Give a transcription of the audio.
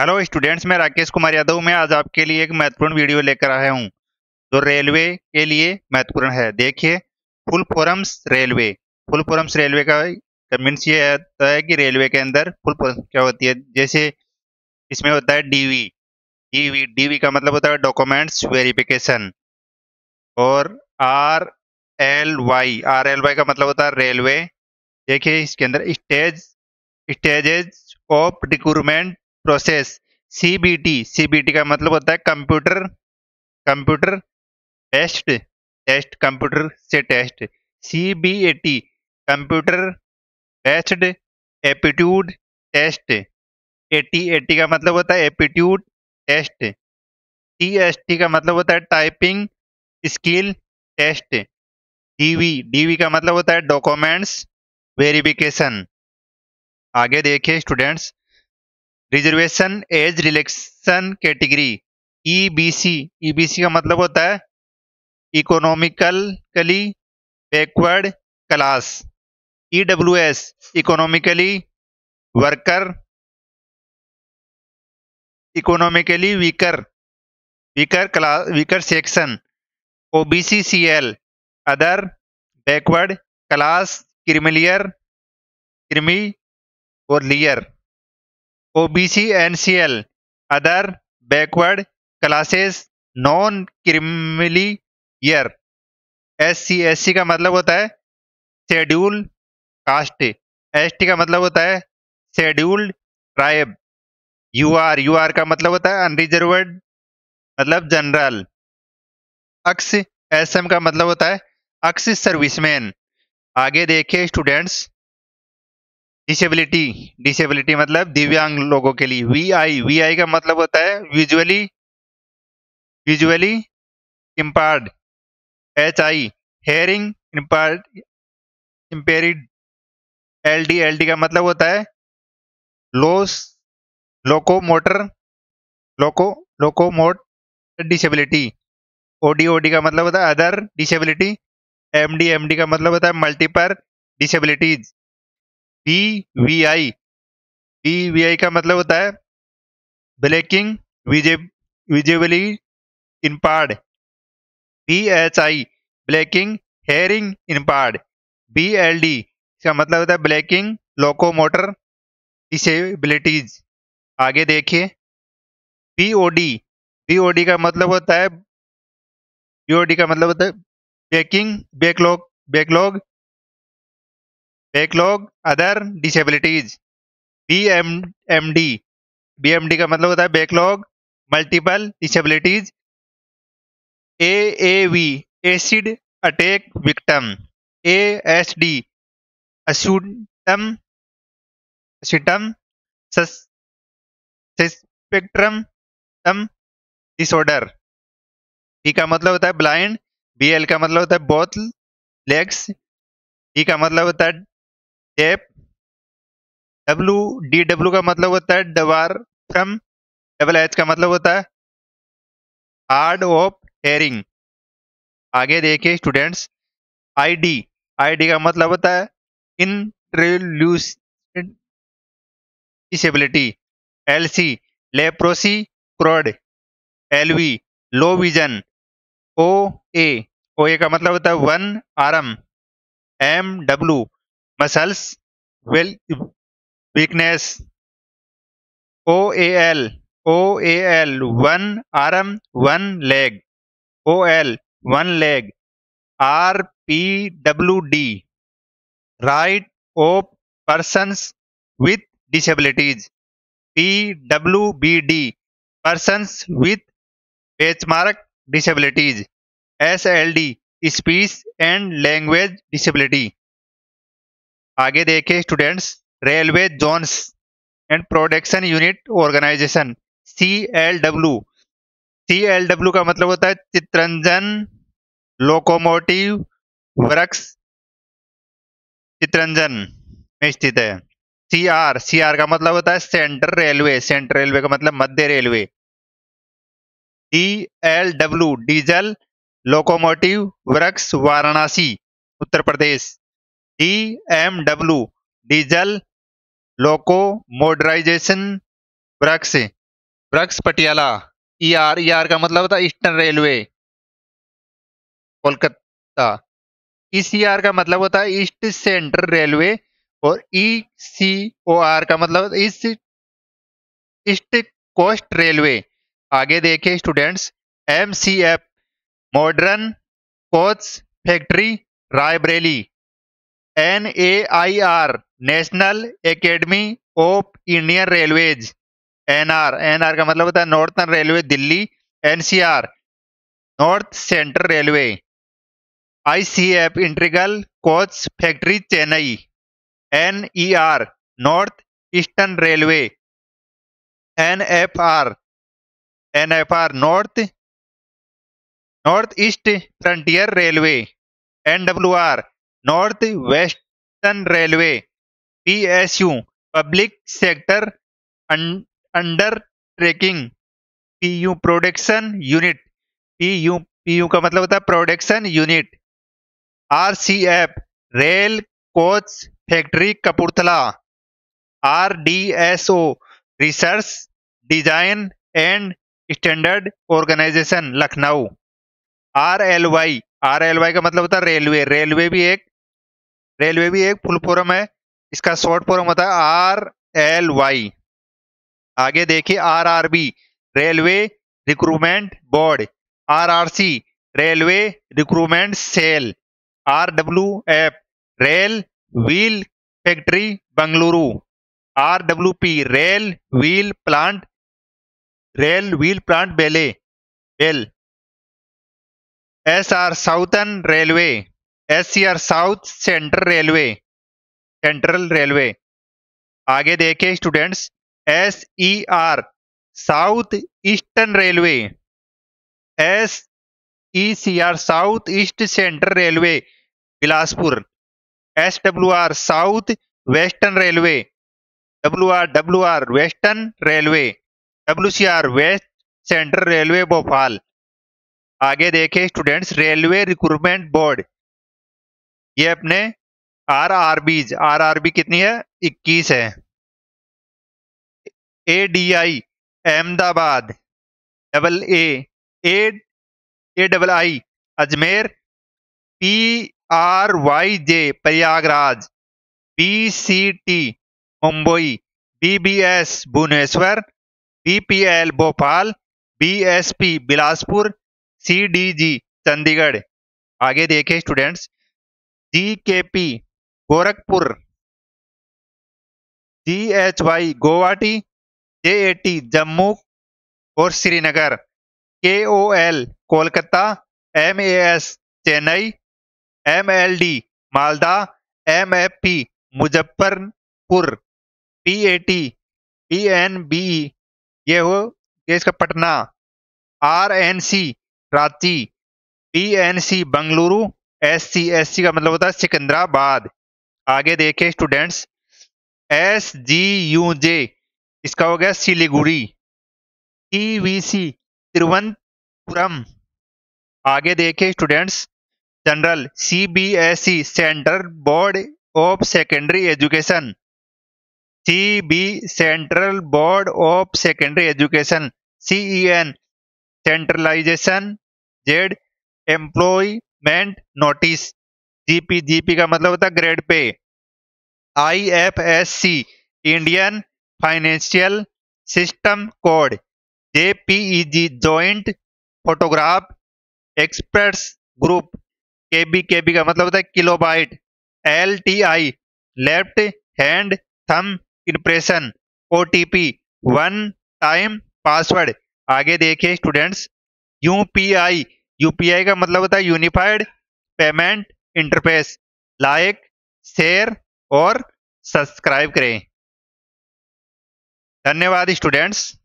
Hello students मैं राकेश कुमार यादव मैं आज आपके लिए एक महत्वपूर्ण वीडियो लेकर आया हूँ, जो रेलवे के लिए महत्वपूर्ण है। देखिए, full forms railway. Full forms railway का मीन्स ये होता है कि रेलवे के अंदर फुल क्या होती है? जैसे इसमें होता है डीवी डीवी डीवी का मतलब होता है डॉक्यूमेंट्स वेरिफिकेशन और R L Y R L Y का मतलब होता है रेलवे। देखिए, इसके अंदर stage stages of recruitment process CBT CBT का मतलब होता है computer computer test test computer से test CBAT computer based aptitude test AT AT का मतलब होता है एप्टीट्यूड टेस्ट टीएसटी का मतलब होता है typing skill test DV DV का मतलब होता है डॉक्यूमेंट्स वेरिफिकेशन आगे देखिए students reservation age relaxation category EBC EBC का मतलब होता है economically backward class EWS economically worker economically weaker weaker class weaker section OBC CL other backward class creamy layer creamy और layer OBC L other backward classes non creamy layer S C S C का मतलब होता है schedule caste S T का मतलब होता है scheduled tribe U R U R का मतलब होता है अनरिजर्वड मतलब जनरल अक्स एस एम का मतलब होता है अक्स सर्विसमैन. आगे देखिए स्टूडेंट्स डिसेबिलिटी डिसेबिलिटी मतलब दिव्यांग लोगों के लिए। वी आई वी आई का मतलब होता है visually visually impaired H I hearing impaired impaired L D L D का मतलब होता है लोस लोको मोटर लोको लोको मोट डिसेबिलिटी ओडी ओडी का मतलब होता है अदर डिसेबिलिटी एमडी एमडी का मतलब होता है multiple disabilities P V I P V I का मतलब होता है backlog visually impaired B H I backlog hearing impaired B L D इसका मतलब होता है ब्लैकिंग लोकोमोटर डिसेबिलिटीज आगे देखिए पीओडी पीओडी का मतलब होता है पीओडी का मतलब होता है backing backlog backlog backlog other disabilities B M M D B M D का मतलब होता है backlog multiple disabilities A A V acid attack victim A S D असूटम सिटम spectrum तम डिसऑर्डर डी का मतलब होता है ब्लाइंड बी एल का मतलब होता है बोथ लेग्स डी का मतलब होता है डेप डब्लू डी डब्लू का मतलब होता है डवार फ्रम डबल एच का मतलब होता है हार्ड ऑफ़ हेयरिंग आगे देखिए स्टूडेंट्स आईडी आईडी का मतलब होता है इन disability L C leprosy cured L V low vision O A O A का मतलब होता है one arm M W muscles will weakness OAL OAL one arm one leg OL one leg RPWD right of persons with disabilities PWBD persons with benchmark disabilities SLD speech and language disability आगे देखिए students railway zones and production unit organisation C L W C L W का मतलब होता है Chittaranjan locomotive works Chittaranjan में स्थित है। C R C R का मतलब होता है सेंट्रल रेलवे सेंट्रल रेलवे का मतलब मध्य railway D L W diesel locomotive works Varanasi, Uttar Pradesh. DMW diesel loco modernisation वृक्ष ब्रक्स Patiala E R E R का मतलब होता है eastern railway Kolkata. E C R का मतलब होता है ईस्ट सेंट्रल रेलवे और ई सी ओ आर का मतलब ईस्ट ईस्ट कोस्ट रेलवे आगे देखे students M C F modern coach factory Raebareli. N A I R national academy of Indian railways NR NR का मतलब होता है northern railway Delhi. NCR north central railway ICF integral coach factory Chennai NER north eastern railway NFR NFR north north east frontier railway NWR north western railway, PSU, public sector undertaking, PU production unit, PU PU का मतलब होता है production unit, RCF, rail coach factory Kapurthala, RDSO, research, design and standard organisation, Lucknow R L Y R L Y का मतलब होता है railway railway भी एक रेलवे भी एक फुल फॉर्म है, इसका शॉर्ट फॉर्म होता है आर एल वाई। आगे देखिए, R R B, railway recruitment board, R R C, railway recruitment cell, R W F, rail wheel factory, Bengaluru. R W P, rail wheel plant, rail wheel plant Bela, Bela. S R southern railway. S C R south central railway central railway आगे देखे students S E R south eastern railway S E C R south east central railway Bilaspur. S W R south western railway W R W R western railway W C R west central railway Bhopal आगे देखें students railway recruitment board ये अपने R R Bs R R B कितनी है? इक्कीस है। A D I Ahmedabad double A A double I Ajmer P R Y J Prayagraj B C T Mumbai B B S Bhubaneswar B P L Bhopal B S P Bilaspur C D G Chandigarh. आगे देखे students G K P Gorakhpur G H Y Guwahati T Jammu और Srinagar K O L Kolkata M A S Chennai M L D Malda M F P Muzaffarpur P A T P N B ये हो देश का Patna. N C Ranchi. PNC Bengaluru SC SC का मतलब होता है सिकंदराबाद। आगे देखे students S G U J इसका हो गया सिलीगुड़ी। टीवीसी तिरुवनंतपुरम। आगे देखे students general CBSE central board of secondary education C B central board of secondary education CEN centralisation Z employment notice GP GP का मतलब होता है grade pay. I F S C Indian financial system code JPEG joint photograph experts group KB KB का मतलब होता है kilobyte L T I left hand thumb impression OTP one time password आगे देखिए स्टूडेंट्स यूपीआई यूपीआई का मतलब होता है unified payment interface. Like, share और सब्सक्राइब करें। धन्यवाद स्टूडेंट्स।